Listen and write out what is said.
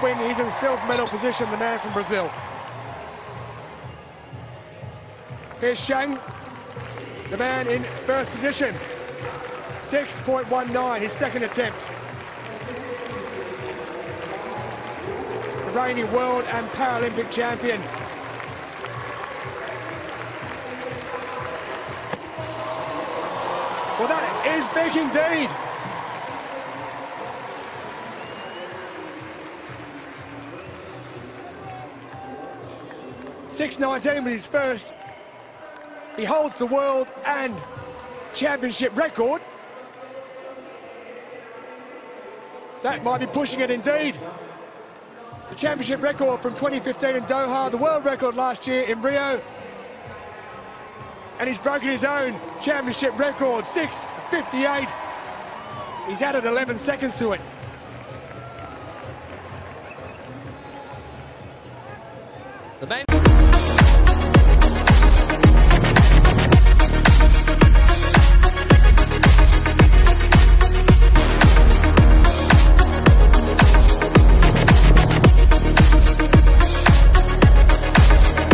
Win, he's in self-medal position, the man from Brazil. Here's Shang, the man in first position. 6.19, his second attempt. The reigning world and Paralympic champion. Well, that is big indeed. Six nineteen with his first. He holds the world and championship record. That might be pushing it indeed. The championship record from 2015 in Doha, the world record last year in Rio. And he's broken his own championship record, 6.58. He's added 11 seconds to it. The main